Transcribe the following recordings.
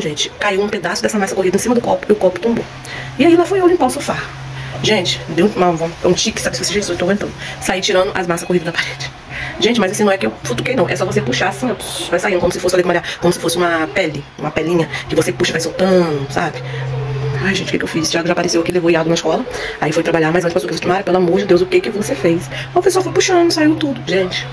Gente, caiu um pedaço dessa massa corrida em cima do copo e o copo tombou. E aí lá foi eu limpar o sofá. Gente, deu uma, um tique, sabe? Se você Jesus, eu tô aguentando. Saí tirando as massas corridas da parede. Gente, mas assim não é que eu futuquei, não. É só você puxar assim, vai saindo como se fosse, olha, como se fosse uma pele, uma pelinha que você puxa vai soltando, sabe? Ai, gente, o que, que eu fiz? Thiago já apareceu aqui, levou Iago na escola. Aí foi trabalhar, mas antes passou que Mara, pelo amor de Deus, o que que você fez? O pessoal foi puxando, saiu tudo. Gente,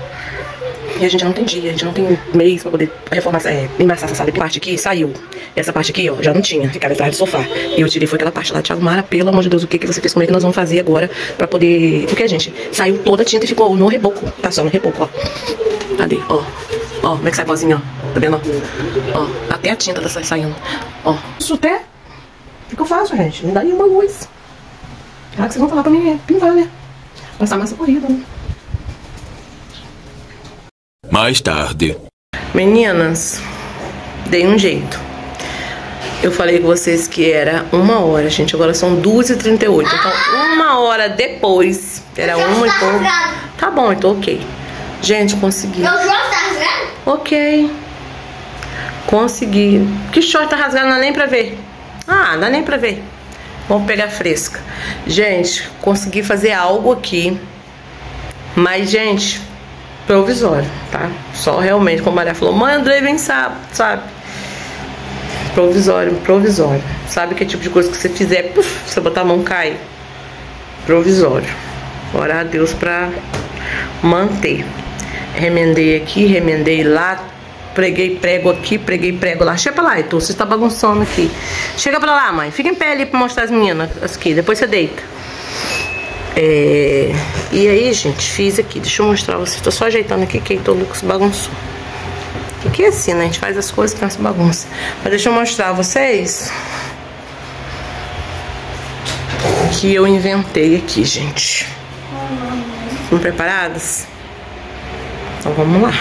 e a gente não tem dia, a gente não tem mês pra poder reformar, é, essa sala. parte aqui saiu. Essa parte aqui, ó, já não tinha, ficava atrás do sofá. E eu tirei foi aquela parte lá, Thiago Mara, pelo amor de Deus, o que que você fez? Como é que nós vamos fazer agora pra poder... Porque, gente, saiu toda a tinta e ficou no reboco. Tá só no reboco, ó. Cadê? Ó. Ó, como é que sai vozinha, ó. Tá vendo, ó? Até a tinta tá saindo. Ó. Isso até ficou fácil, gente. Me dá aí uma luz. Ah, que vocês vão falar pra mim, pintar, né? Passar massa corrida, né? Mais tarde. Meninas, dei um jeito. Eu falei com vocês que era uma hora, gente. Agora são 2h38. Então, uma hora depois, era uma e pouco. Tá bom, então ok. Gente, consegui. Meu short tá rasgado? Ok. Consegui. Que short tá rasgado? Não dá nem pra ver. Ah, dá nem pra ver. Vamos pegar fresca. Gente, consegui fazer algo aqui. Mas, gente, provisório, tá? Só realmente, como a Maria falou, mãe, André vem sábado, sabe? Provisório, provisório. Sabe que tipo de coisa que você fizer, puf, você botar a mão cai. Provisório. Orar a Deus pra manter. Remendei aqui, remendei lá, preguei prego aqui, preguei prego lá. Chega pra lá, Heitor, você tá bagunçando aqui. Chega pra lá, mãe. Fica em pé ali pra mostrar as meninas aqui. Depois você deita. É, e aí, gente, fiz aqui. Deixa eu mostrar vocês. Tô só ajeitando aqui que o Lucas bagunçou. Aqui é assim, né? A gente faz as coisas que não bagunça. Mas deixa eu mostrar a vocês. Que eu inventei aqui, gente. Estão preparadas? Então vamos lá.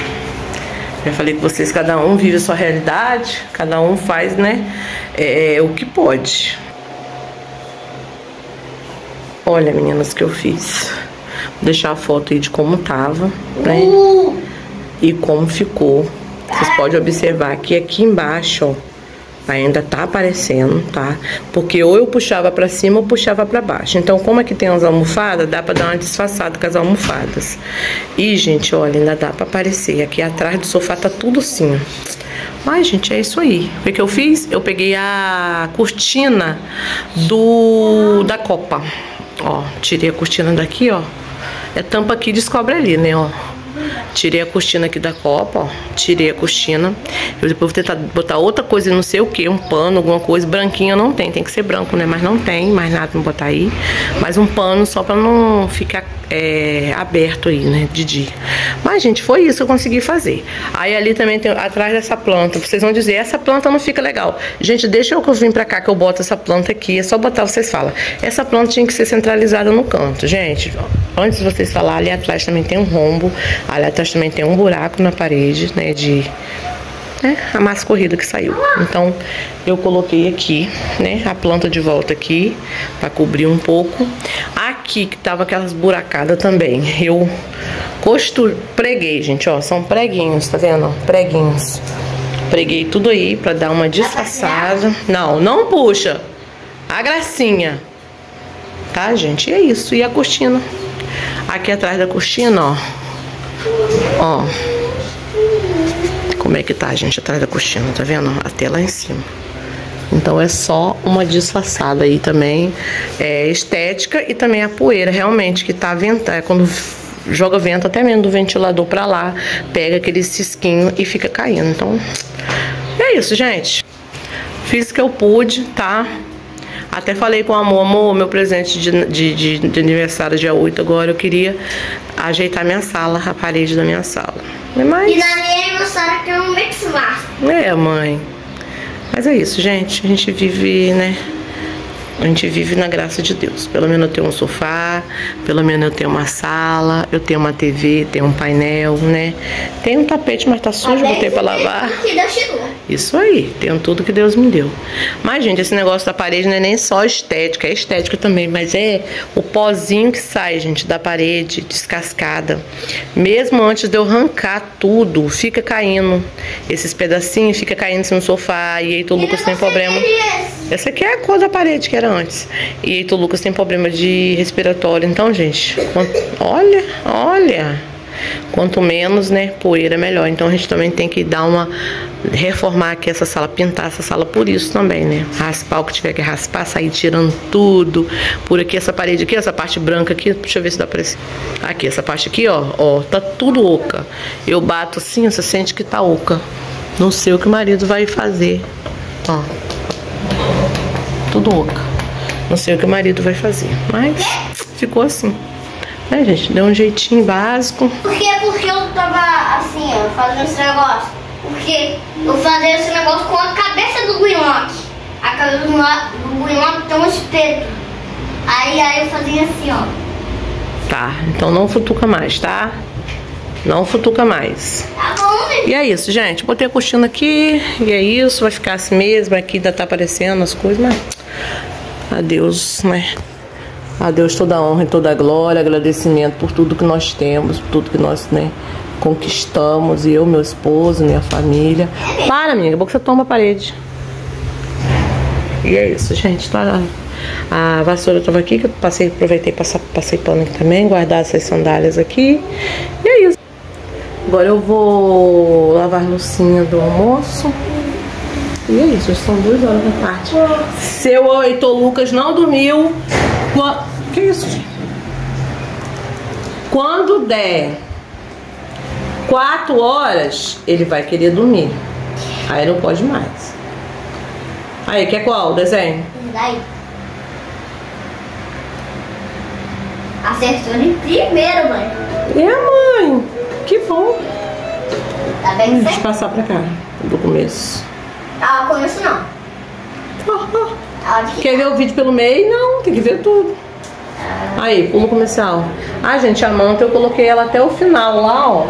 Já falei com vocês, cada um vive a sua realidade, cada um faz, né, é, o que pode. Olha, meninas, que eu fiz. Vou deixar a foto aí de como tava, né? E como ficou. Vocês podem observar que aqui embaixo, ó, ainda tá aparecendo, tá? Porque ou eu puxava pra cima ou puxava pra baixo. Então, como aqui tem as almofadas, dá pra dar uma disfarçada com as almofadas. E, gente, olha, ainda dá pra aparecer. Aqui atrás do sofá tá tudo ó. Mas, gente, é isso aí. O que, que eu fiz? Eu peguei a cortina do da copa. Ó, tirei a cortina daqui, ó. É tampa aqui descobre ali, né, ó. Tirei a cortina aqui da copa, ó. Tirei a cortina. Eu depois vou tentar botar outra coisa, não sei o que, um pano, alguma coisa. Branquinha não tem, tem que ser branco, né? Mas não tem mais nada pra botar aí. Mas um pano só pra não ficar é, aberto aí, né? De dia. Mas, gente, foi isso que eu consegui fazer. Aí ali também tem, atrás dessa planta, vocês vão dizer, essa planta não fica legal. Gente, deixa eu que eu vim pra cá que eu boto essa planta aqui. É só botar, vocês falam. Essa planta tinha que ser centralizada no canto. Gente, antes de vocês falar, ali atrás também tem um rombo. Ali atrás também tem um buraco na parede, né? De né, a massa corrida que saiu. Então, eu coloquei aqui, né, a planta de volta aqui, para cobrir um pouco. Aqui, que tava aquelas buracadas também, eu costur... preguei, gente, ó, são preguinhos, tá vendo? Preguinhos. Preguei tudo aí para dar uma disfarçada. Não, não puxa. A gracinha. Tá, gente? E é isso. E a cortina. Aqui atrás da cortina, ó. Ó como é que tá, gente, atrás da cortina, tá vendo? Até lá em cima. Então é só uma disfarçada aí também, é, estética e também a poeira realmente que tá ventando, é quando joga vento até mesmo do ventilador pra lá, pega aquele cisquinho e fica caindo. Então é isso, gente. Fiz o que eu pude, tá? Até falei com o amor, amor, meu presente de, de, de, de aniversário dia 8 agora, eu queria ajeitar minha sala, a parede da minha sala. Mas... E na minha aniversário que é um mix É, mãe. Mas é isso, gente. A gente vive, né? A gente vive na graça de Deus. Pelo menos eu tenho um sofá, pelo menos eu tenho uma sala, eu tenho uma TV, tenho um painel, né? Tem um tapete, mas tá sujo, botei pra lavar. Isso aí, tenho tudo que Deus me deu. Mas, gente, esse negócio da parede não é nem só estética, é estética também, mas é o pozinho que sai, gente, da parede descascada. Mesmo antes de eu arrancar tudo, fica caindo. Esses pedacinhos fica caindo no sofá. E aí o Lucas tem problema. Essa aqui é a cor da parede que era antes. E o Lucas tem problema de respiratório. Então, gente, olha, olha. Quanto menos, né, poeira melhor. Então a gente também tem que dar uma reformar aqui essa sala, pintar essa sala por isso também, né? Raspar o que tiver que raspar, sair tirando tudo. Por aqui essa parede aqui, essa parte branca aqui, deixa eu ver se dá pra. Aqui essa parte aqui, ó, ó, tá tudo oca. Eu bato assim, você sente que tá oca. Não sei o que o marido vai fazer. Ó. Tudo oca. Não sei o que o marido vai fazer, mas ficou assim. Né, gente? Deu um jeitinho básico. Por que? Porque eu tava assim, ó, fazendo esse negócio. Porque eu fazia esse negócio com a cabeça do Guilhoque. A cabeça do, do tem um espeto. Aí, aí eu fazia assim, ó. Tá, então não futuca mais, tá? Não futuca mais. E é isso, gente. Botei a cortina aqui. E é isso. Vai ficar assim mesmo. Aqui ainda tá aparecendo as coisas, mas... Adeus, né? A Deus toda a honra e toda a glória, agradecimento por tudo que nós temos, por tudo que nós né, conquistamos. Eu, meu esposo, minha família. Para, minha, que você toma a parede. E é isso, gente. Tá, a vassoura estava aqui, que eu passei, aproveitei passar, passei pano aqui também, guardar essas sandálias aqui. E é isso. Agora eu vou lavar a lucinha do almoço. E é isso, são duas horas da tarde. Seu Heitor Lucas não dormiu. Que isso, gente? Quando der quatro horas, ele vai querer dormir. Aí não pode mais. Aí, quer qual o desenho? Daí. Acertou de primeiro, mãe. É, mãe. Que bom. Tá bem Deixa certo? passar pra cá, do começo. Ah, começo não. Ah, de Quer ver o vídeo pelo meio? Não, tem que ver tudo. Aí, pulo comercial. Ah, gente, a manta eu coloquei ela até o final lá, ó.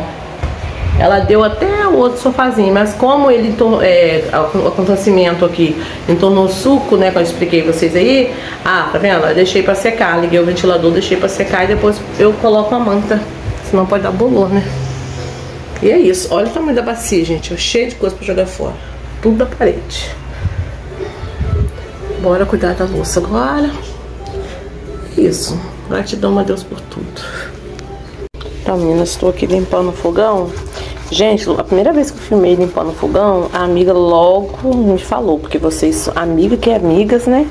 Ela deu até o outro sofazinho, mas como ele é, o acontecimento aqui entornou suco, né, que eu expliquei pra vocês aí, ah, tá vendo? Eu deixei pra secar, liguei o ventilador, deixei pra secar e depois eu coloco a manta, senão pode dar bolor, né? E é isso, olha o tamanho da bacia, gente, cheio de coisa pra jogar fora, tudo da parede. Bora cuidar da louça agora. Isso, gratidão a Deus por tudo. Então, meninas, estou aqui limpando o fogão. Gente, a primeira vez que eu filmei limpando o fogão, a amiga logo me falou, porque vocês, amiga que é amigas, né?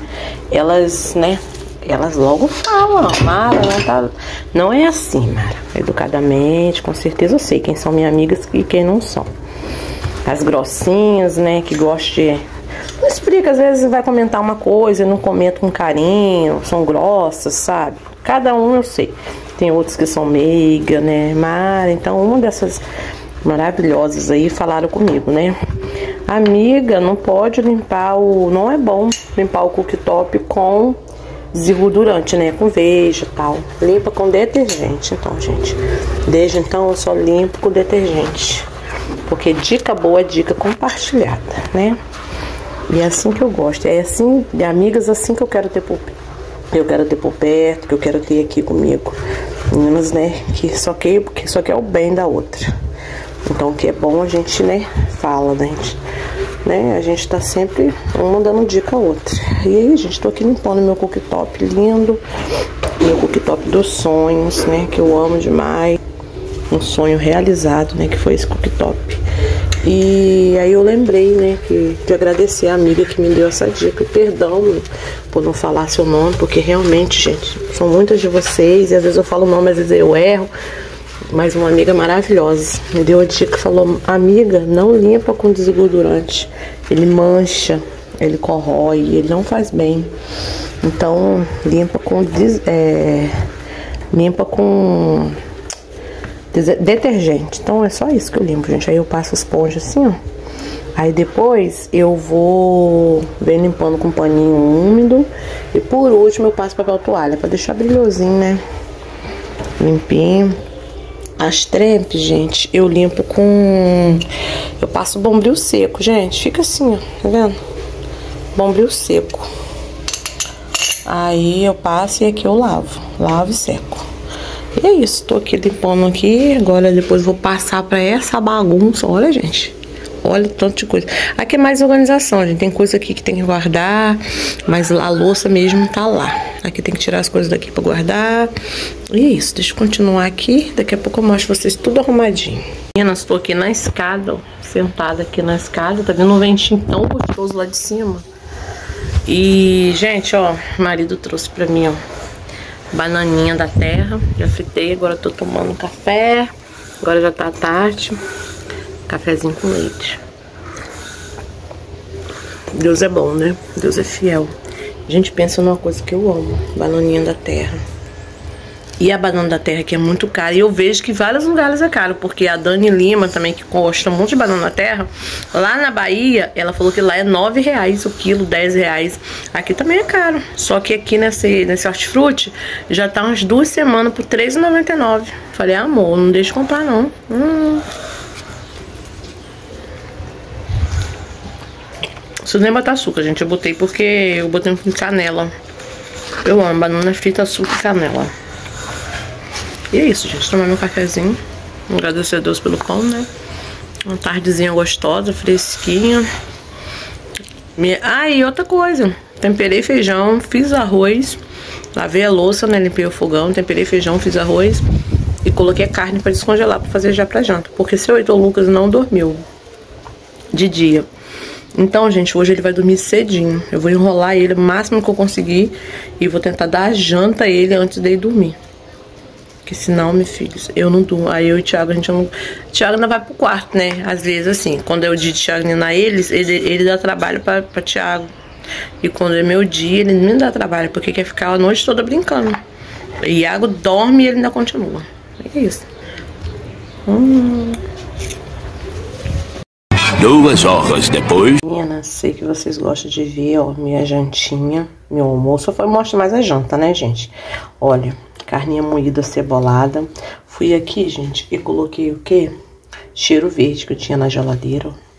Elas, né? Elas logo falam, Mara, não tá. Não é assim, Mara. Educadamente, com certeza eu sei quem são minhas amigas e quem não são. As grossinhas, né? Que gostam de. Não explica, às vezes vai comentar uma coisa, não comenta com carinho, são grossas, sabe? Cada um eu sei. Tem outros que são meiga, né? Mara, então uma dessas maravilhosas aí falaram comigo, né? Amiga, não pode limpar o. Não é bom limpar o cooktop com desengordurante, né? Com veja e tal. Limpa com detergente, então, gente. Desde então eu só limpo com detergente. Porque dica boa é dica compartilhada, né? E é assim que eu gosto. É assim, de amigas assim que eu quero ter por eu quero ter por perto, que eu quero ter aqui comigo. Meninas, né? Que só quer, que só quer o bem da outra. Então, o que é bom a gente, né? Fala, né? gente? né? A gente tá sempre uma dando dica a outra. E aí, gente, tô aqui limpando meu cooktop lindo. Meu cooktop dos sonhos, né? Que eu amo demais. Um sonho realizado, né? Que foi esse cooktop. E aí eu lembrei, né, que, de agradecer a amiga que me deu essa dica. Perdão por não falar seu nome, porque realmente, gente, são muitas de vocês, e às vezes eu falo o nome, às vezes eu erro. Mas uma amiga maravilhosa me deu a dica falou, amiga, não limpa com desengordurante. Ele mancha, ele corrói, ele não faz bem. Então limpa com des, é, limpa com des- detergente. Então é só isso que eu limpo, gente. Aí eu passo esponja assim, ó. Aí depois eu vou bem limpando com um paninho úmido. E por último eu passo papel toalha pra deixar brilhosinho, né? Limpinho. As trempes, gente, eu limpo com... Eu passo bombril seco, gente. Fica assim, ó, tá vendo? Bombril seco. Aí eu passo e aqui eu lavo. Lavo e seco. E é isso, tô aqui limpando aqui. Agora depois vou passar pra essa bagunça. Olha, gente. Olha tanto de coisa. Aqui é mais organização, gente. Tem coisa aqui que tem que guardar, mas a louça mesmo tá lá. Aqui tem que tirar as coisas daqui pra guardar. E é isso, deixa eu continuar aqui. Daqui a pouco eu mostro vocês tudo arrumadinho. Meninas, tô aqui na escada, ó, sentada aqui na escada. Tá vendo um ventinho tão gostoso lá de cima? E, gente, ó, marido trouxe pra mim, ó, bananinha da terra. Já fritei, agora tô tomando café. Agora já tá tarde. Cafezinho com leite. Deus é bom, né? Deus é fiel. A gente pensa numa coisa que eu amo. Bananinha da terra. E a banana da terra que é muito cara. E eu vejo que vários lugares é caro. Porque a Dani Lima também, que gosta muito de banana da terra. Lá na Bahia, ela falou que lá é 9 reais o quilo, 10 reais. Aqui também é caro. Só que aqui nesse, nesse hortifruti já tá umas duas semanas por R$3,99. Falei, amor, não deixa de comprar não. Hum. Isso nem botar açúcar, gente. Eu botei porque eu botei com canela. Eu amo banana frita, açúcar e canela. E é isso, gente. Tomar meu cafezinho. Agradecer a Deus pelo pão, né? Uma tardezinha gostosa, fresquinha. Ah, e outra coisa. Temperei feijão, fiz arroz. Lavei a louça, né? Limpei o fogão, temperei feijão, fiz arroz. E coloquei a carne pra descongelar, pra fazer já pra janta. Porque seu Heitor Lucas não dormiu de dia. Então, gente, hoje ele vai dormir cedinho. Eu vou enrolar ele o máximo que eu conseguir e vou tentar dar a janta a ele antes dele dormir. Porque senão, meus filhos, eu não durmo. Aí eu e o Thiago, a gente não... Thiago ainda vai pro quarto, né? Às vezes, assim, quando é o dia de Thiago ninar eles, ele, ele dá trabalho pra, pra Thiago. E quando é meu dia, ele não dá trabalho, porque quer ficar a noite toda brincando. E Iago dorme e ele ainda continua. É isso. Hum... Duas horas depois. Meninas, sei que vocês gostam de ver, ó, minha jantinha, meu almoço. Eu mostro mais a janta, né, gente? Olha, carninha moída cebolada. Fui aqui, gente, e coloquei o quê? Cheiro verde que eu tinha na geladeira, ó.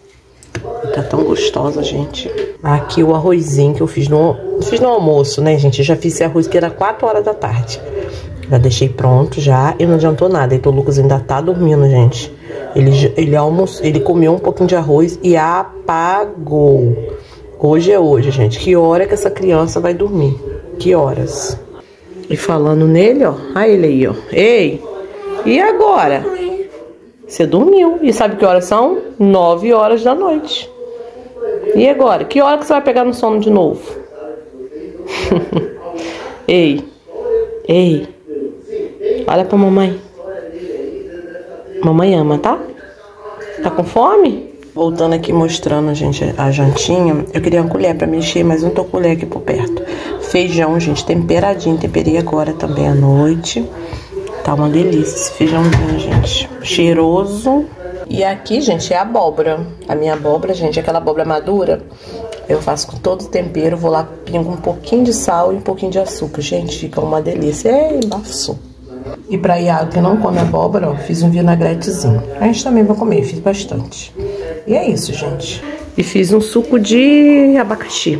Tá tão gostosa, gente. Aqui o arrozinho que eu fiz no, fiz no almoço, né, gente? Eu já fiz esse arroz que era 4 horas da tarde. Já deixei pronto já e não adiantou nada. Então o Lucas ainda tá dormindo, gente. Ele, ele, almoçou, ele comeu um pouquinho de arroz e apagou. Hoje é hoje, gente. Que hora que essa criança vai dormir? Que horas? E falando nele, ó. Olha ele aí, ó. Ei! E agora? Você dormiu. E sabe que horas são? Nove horas da noite. E agora? Que hora que você vai pegar no sono de novo? Ei! Ei! Olha pra mamãe. Mamãe ama, tá? Tá com fome? Voltando aqui mostrando, gente, a jantinha. Eu queria uma colher pra mexer, mas não tô com colher aqui por perto. Feijão, gente, temperadinho. Temperei agora também à noite. Tá uma delícia esse feijãozinho, gente. Cheiroso. E aqui, gente, é abóbora. A minha abóbora, gente, é aquela abóbora madura. Eu faço com todo o tempero, vou lá, pingo um pouquinho de sal e um pouquinho de açúcar. Gente, fica uma delícia. É, bafo. E para Iago, que não come abóbora, ó, fiz um vinagretezinho. A gente também vai comer, fiz bastante. E é isso, gente. E fiz um suco de abacaxi.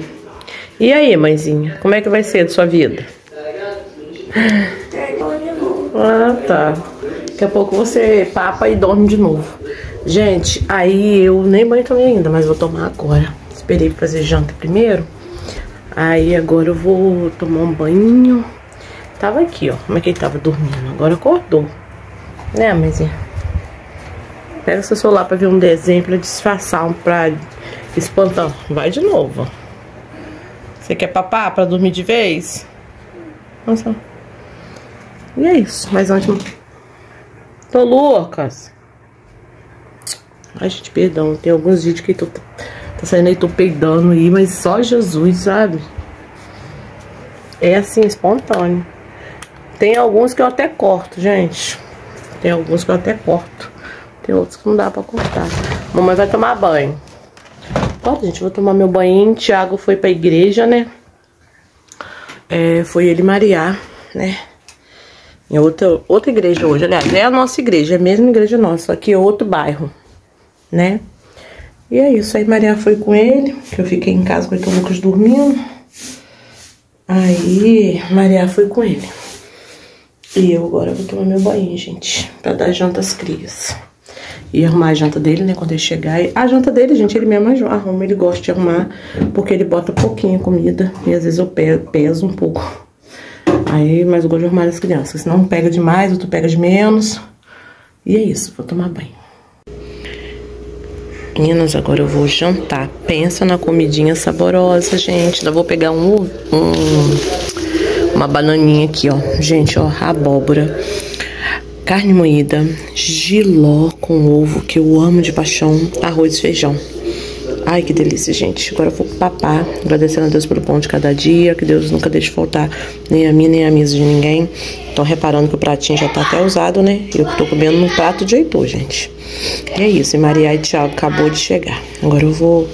E aí, mãezinha, como é que vai ser a sua vida? Ah, tá. Daqui a pouco você papa e dorme de novo. Gente, aí eu nem banho tomei ainda, mas vou tomar agora. Esperei fazer janta primeiro. Aí agora eu vou tomar um banho. Tava aqui, ó. Como é que ele tava dormindo? Agora acordou. Né, mãezinha? Pega seu celular pra ver um desenho pra disfarçar, pra espantar. Vai de novo, ó. Você quer papar pra dormir de vez? Nossa. E é isso. Mas antes... Tô Lucas. Ai, gente, perdão. Tem alguns vídeos que tô, tá saindo aí, tô peidando aí, mas só Jesus, sabe? É assim, espontâneo. Tem alguns que eu até corto, gente. Tem alguns que eu até corto. Tem outros que não dá pra cortar. Mamãe vai tomar banho. Bora, gente, vou tomar meu banho. Thiago foi pra igreja, né? É, foi ele Maria, né? Em outra, outra igreja hoje. Aliás, é a nossa igreja, é a mesma igreja nossa, só que é outro bairro, né? E é isso. Aí Maria foi com ele, que eu fiquei em casa com o Lucas dormindo. Aí Maria foi com ele. E eu agora vou tomar meu banho, gente, pra dar janta às crias. E arrumar a janta dele, né, quando ele chegar. A janta dele, gente, ele mesmo arruma, ele gosta de arrumar, porque ele bota pouquinho comida. E às vezes eu peso um pouco. Aí, mas eu gosto de arrumar as crianças. Se não pega demais, outro pega de menos. E é isso, vou tomar banho. Meninas, agora eu vou jantar. Pensa na comidinha saborosa, gente. Ainda vou pegar um, um, uma bananinha aqui, ó. Gente, ó, abóbora. Carne moída, giló com ovo, que eu amo de paixão, arroz e feijão. Ai, que delícia, gente. Agora eu vou papar, agradecendo a Deus pelo pão de cada dia, que Deus nunca deixe faltar nem a mim, nem a mesa de ninguém. Tô reparando que o pratinho já tá até usado, né? Eu tô comendo no prato de Heitor, gente. E é isso, e Maria e Thiago acabou de chegar. Agora eu vou...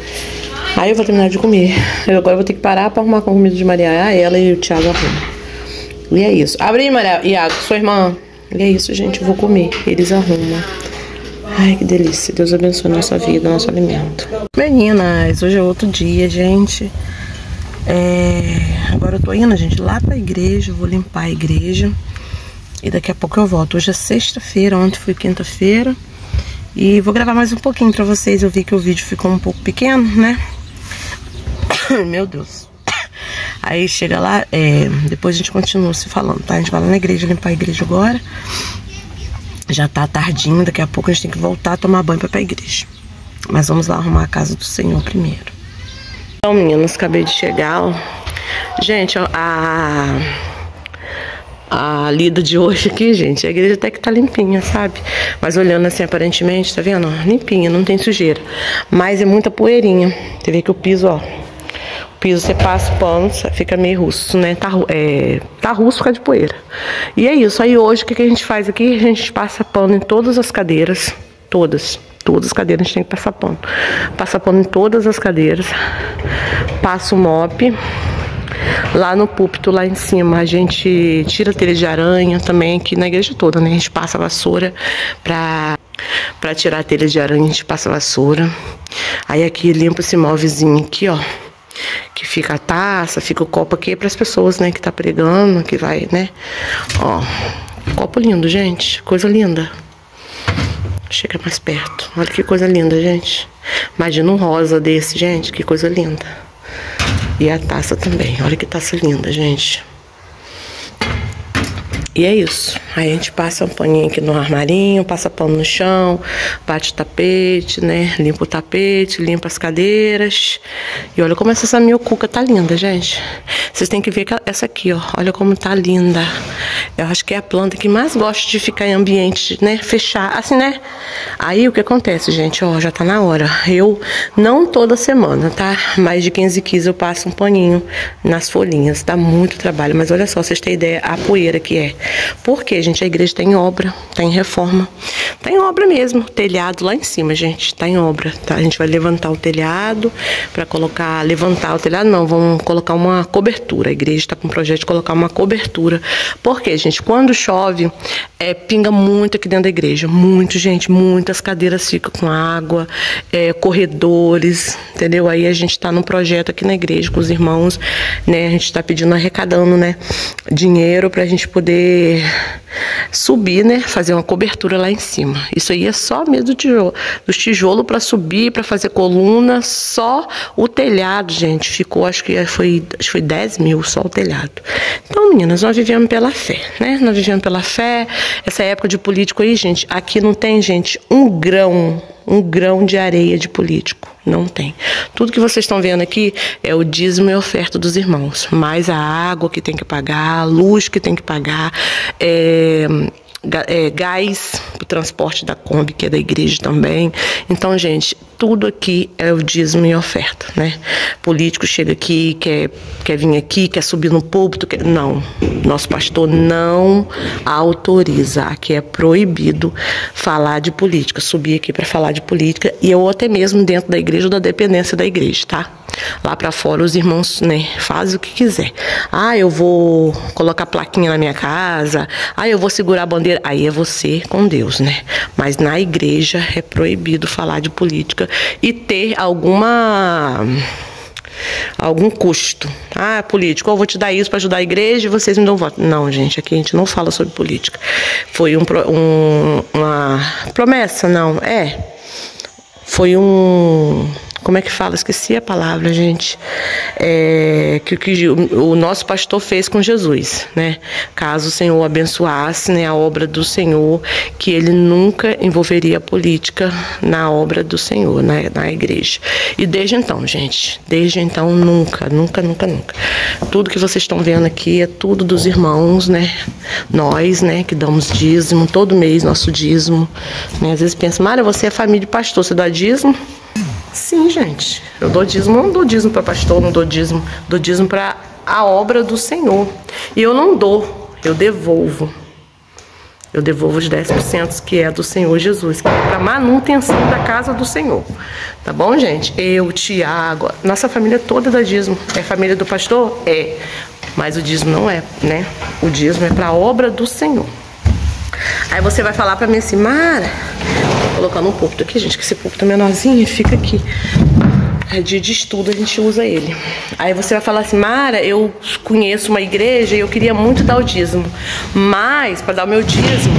Aí eu vou terminar de comer. Eu agora vou ter que parar pra arrumar com a comida de Maria. Ela e o Thiago arrumam. E é isso. Abre aí, Maria. Iago, sua irmã. E é isso, gente. Eu vou comer. Eles arrumam. Ai, que delícia. Deus abençoe nossa vida, nosso alimento. Meninas, hoje é outro dia, gente. É... Agora eu tô indo, gente, lá pra igreja. Vou limpar a igreja. E daqui a pouco eu volto. Hoje é sexta-feira, ontem foi quinta-feira. E vou gravar mais um pouquinho pra vocês. Eu vi que o vídeo ficou um pouco pequeno, né? Meu Deus. Aí chega lá, é... depois a gente continua se falando, tá? A gente vai lá na igreja, limpar a igreja agora. Já tá tardinho, daqui a pouco a gente tem que voltar a tomar banho pra ir pra igreja. Mas vamos lá arrumar a casa do Senhor primeiro. Então, meninos, acabei de chegar, ó. Gente, ó, a... A lida de hoje aqui, gente, a igreja até que tá limpinha, sabe? Mas olhando assim, aparentemente, tá vendo? limpinha, não tem sujeira. Mas é muita poeirinha. Você vê que o piso, ó, piso você passa o pano, fica meio russo, né? Tá, é, tá russo causa de poeira. E é isso. Aí hoje o que, que a gente faz aqui? A gente passa pano em todas as cadeiras. Todas. Todas as cadeiras a gente tem que passar pano. Passa pano em todas as cadeiras. Passa o mop. Lá no púlpito, lá em cima, a gente tira telha de aranha também, aqui na igreja toda, né? A gente passa a vassoura pra, pra tirar a telha de aranha, a gente passa a vassoura. Aí aqui limpa esse móvelzinho aqui, ó que fica a taça, fica o copo aqui para as pessoas, né, que tá pregando, que vai, né? Ó, copo lindo, gente, coisa linda. Chega mais perto. Olha que coisa linda, gente. Imagina um rosa desse, gente, que coisa linda. E a taça também. Olha que taça linda, gente. E é isso. Aí a gente passa um paninho aqui no armarinho, passa pano no chão, bate o tapete, né? Limpa o tapete, limpa as cadeiras. E olha como essa cuca tá linda, gente. Vocês têm que ver essa aqui, ó. Olha como tá linda. Eu acho que é a planta que mais gosta de ficar em ambiente, né? Fechar, assim, né? Aí o que acontece, gente? Ó, já tá na hora. Eu, não toda semana, tá? Mais de 15 quilos eu passo um paninho nas folhinhas. Dá muito trabalho. Mas olha só, vocês têm ideia a poeira que é. Porque, gente, a igreja tem obra, tem reforma. Tem obra mesmo, telhado lá em cima, gente, tá em obra, tá? A gente vai levantar o telhado para colocar, levantar o telhado não, vamos colocar uma cobertura. A igreja está com um projeto de colocar uma cobertura. Porque, gente, quando chove, é, pinga muito aqui dentro da igreja, muito, gente, muitas cadeiras ficam com água, é, corredores, entendeu? Aí a gente está num projeto aqui na igreja com os irmãos, né? A gente está pedindo, arrecadando, né, dinheiro para a gente poder subir, né? Fazer uma cobertura lá em cima. Isso aí é só mesmo do tijolo, dos tijolos para subir, para fazer coluna, só o telhado, gente. Ficou, acho que foi, acho que foi 10 mil só o telhado. Então, meninas, nós vivemos pela fé, né? Nós vivemos pela fé. Essa época de político aí, gente, aqui não tem, gente, um grão um grão de areia de político. Não tem. Tudo que vocês estão vendo aqui é o dízimo e oferta dos irmãos. Mais a água que tem que pagar, a luz que tem que pagar, é, é, gás o transporte da Kombi, que é da igreja também. Então, gente, tudo aqui é o dízimo e oferta, né? Político chega aqui, quer, quer vir aqui, quer subir no púlpito, quer... não. Nosso pastor não autoriza. Aqui é proibido falar de política, subir aqui para falar de política e eu até mesmo dentro da igreja ou da dependência da igreja, tá? Lá para fora os irmãos, né, fazem o que quiser. Ah, eu vou colocar plaquinha na minha casa. Ah, eu vou segurar a bandeira. Aí é você com Deus, né? Mas na igreja é proibido falar de política e ter alguma algum custo. Ah, político, eu vou te dar isso para ajudar a igreja e vocês me dão voto. Não, gente, aqui a gente não fala sobre política. Foi um, um, uma promessa, não, é. Foi um como é que fala? Esqueci a palavra, gente. É, que, que o, nosso pastor fez com Jesus, né? Caso o Senhor abençoasse né, a obra do Senhor, que ele nunca envolveria política na obra do Senhor, na, na igreja. E desde então, gente, desde então, nunca, nunca, nunca, nunca. Tudo que vocês estão vendo aqui é tudo dos irmãos, né? Nós, né, que damos dízimo, todo mês nosso dízimo. Né? Às vezes pensa, Mara, você é família de pastor, você dá dízimo? Sim, gente. Eu dou dízimo, não dou dízimo para pastor, não dou dízimo, dou dízimo para a obra do Senhor. E eu não dou, eu devolvo. Eu devolvo os 10% que é do Senhor Jesus, que é para manutenção da casa do Senhor. Tá bom, gente? Eu, Tiago, nossa família toda dá dízimo. É família do pastor? É. Mas o dízimo não é, né? O dízimo é para a obra do Senhor. Aí você vai falar para mim assim, Mara, colocando um púlpito aqui, gente, que esse púlpito é menorzinho fica aqui. É dia de estudo a gente usa ele. Aí você vai falar assim, Mara, eu conheço uma igreja e eu queria muito dar o dízimo. Mas, para dar o meu dízimo,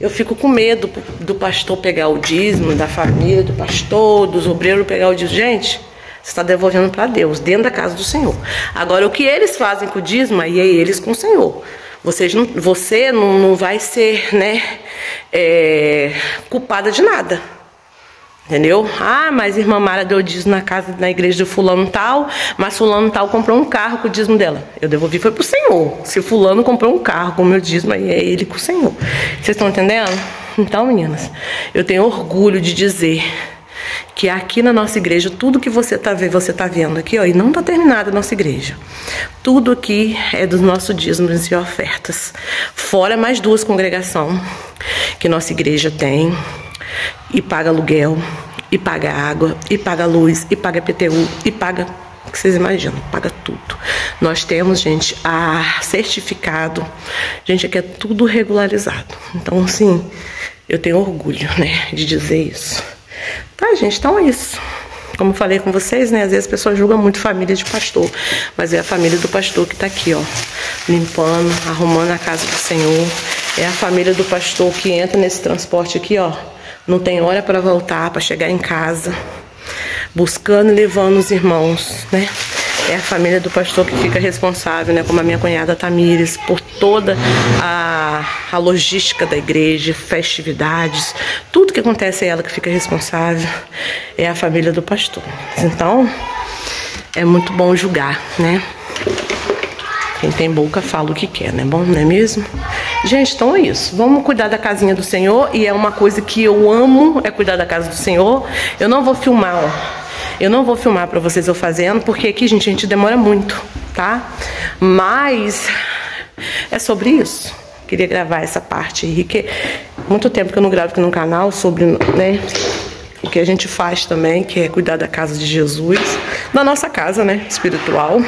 eu fico com medo do pastor pegar o dízimo, da família do pastor, dos obreiros pegar o dízimo. Gente, você está devolvendo para Deus, dentro da casa do Senhor. Agora, o que eles fazem com o dízimo, aí é eles com o Senhor. Vocês não, você não, não vai ser, né, é, culpada de nada. Entendeu? Ah, mas irmã Mara deu dízimo na casa, na igreja do fulano tal, mas fulano tal comprou um carro com o dízimo dela. Eu devolvi foi pro Senhor. Se fulano comprou um carro com o meu dízimo, aí é ele com o Senhor. Vocês estão entendendo? Então, meninas, eu tenho orgulho de dizer que aqui na nossa igreja, tudo que você está vendo, você tá vendo aqui, ó, e não está terminada a nossa igreja. Tudo aqui é dos nossos dízimos e ofertas. Fora mais duas congregações que nossa igreja tem e paga aluguel, e paga água, e paga luz, e paga PTU, e paga que vocês imaginam, paga tudo. Nós temos, gente, a certificado, gente, aqui é tudo regularizado. Então, assim, eu tenho orgulho, né, de dizer isso. Tá, gente, então é isso. Como falei com vocês, né? Às vezes as pessoas julgam muito família de pastor. Mas é a família do pastor que tá aqui, ó. Limpando, arrumando a casa do Senhor. É a família do pastor que entra nesse transporte aqui, ó. Não tem hora para voltar, para chegar em casa. Buscando e levando os irmãos, né? É a família do pastor que fica responsável, né, como a minha cunhada Tamires, por toda a, a logística da igreja, festividades, tudo que acontece é ela que fica responsável, é a família do pastor. Então, é muito bom julgar, né? Quem tem boca fala o que quer, né? Bom, não é mesmo? Gente, então é isso. Vamos cuidar da casinha do Senhor e é uma coisa que eu amo, é cuidar da casa do Senhor. Eu não vou filmar, ó eu não vou filmar para vocês eu fazendo, porque aqui, gente, a gente demora muito, tá? Mas é sobre isso. Queria gravar essa parte aí, que muito tempo que eu não gravo aqui no canal sobre, né, o que a gente faz também, que é cuidar da casa de Jesus, da nossa casa, né, espiritual.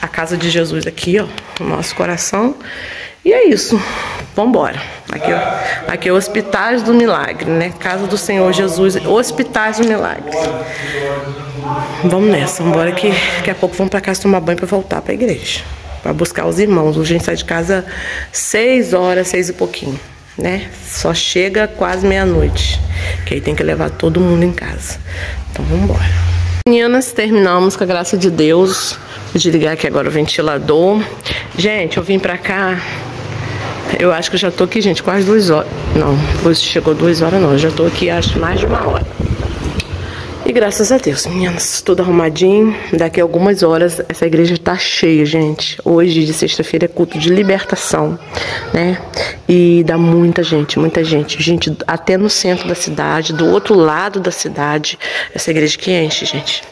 A casa de Jesus aqui, ó, no nosso coração. E é isso. Vambora. Aqui, ó, aqui é Hospitais do Milagre, né? Casa do Senhor Jesus, Hospitais do Milagre. Vamos nessa, vambora que daqui a pouco vamos pra casa tomar banho pra voltar pra igreja. Pra buscar os irmãos. A gente sai de casa seis horas, seis e pouquinho, né? Só chega quase meia-noite. Que aí tem que levar todo mundo em casa. Então vambora. Meninas, terminamos com a graça de Deus. Vou desligar aqui agora o ventilador. Gente, eu vim pra cá eu acho que já tô aqui, gente, quase duas horas. Não, chegou duas horas não. Eu já tô aqui, acho, mais de uma hora. E graças a Deus, meninas, tudo arrumadinho. Daqui a algumas horas essa igreja tá cheia, gente. Hoje, de sexta-feira, é culto de libertação, né? E dá muita gente, muita gente. Gente, até no centro da cidade, do outro lado da cidade, essa igreja que enche, gente.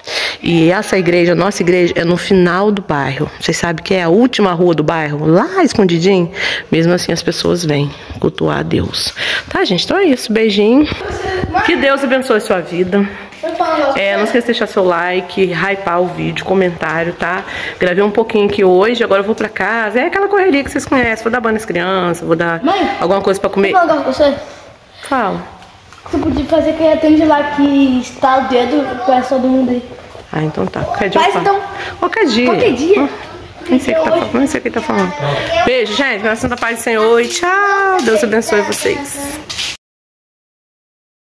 E essa igreja, nossa igreja, é no final do bairro. Vocês sabem que é a última rua do bairro, lá escondidinho. Mesmo assim, as pessoas vêm cultuar a Deus. Tá, gente? Então é isso. Beijinho. Que Deus abençoe a sua vida. É, não esqueça de deixar seu like, hypar o vídeo, comentário, tá? Gravei um pouquinho aqui hoje, agora eu vou pra casa. É aquela correria que vocês conhecem. Vou dar banho nas crianças, vou dar Mãe, alguma coisa pra comer. Com você. Fala. Você podia fazer que atende lá que está o dedo pra todo mundo aí. Ah, então tá. Qualquer dia falo. então. Qualquer dia. Qualquer dia. Hum, Nem sei o que tá falando. Nem sei o que tá falando. Beijo, gente. Graças a Paz do Senhor e tchau. Deus abençoe vocês.